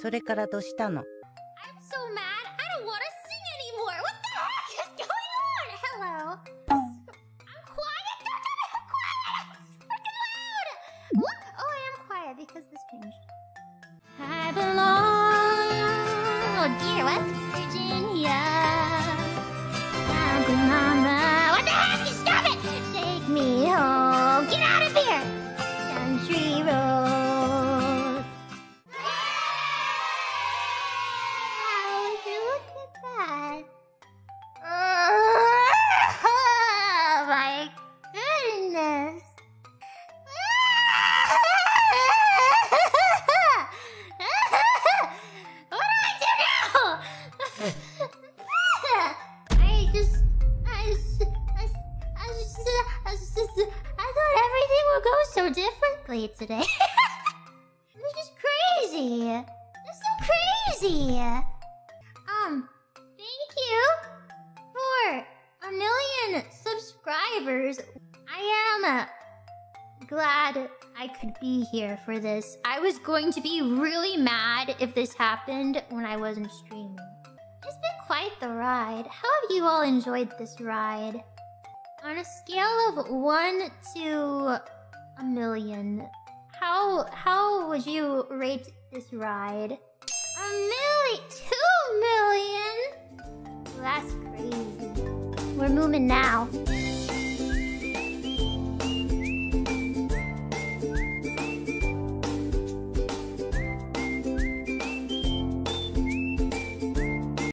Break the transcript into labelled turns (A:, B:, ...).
A: それからどうしたの？
B: just, I thought everything would go so differently today. This is crazy. That's so crazy. Um, thank you for a million subscribers. I am uh, glad I could be here for this. I was going to be really mad if this happened when I wasn't streaming. It's been quite the ride. How have you all enjoyed this ride? On a scale of 1 to a million, how how would you rate this ride? A million, two million. That's crazy. We're moving now.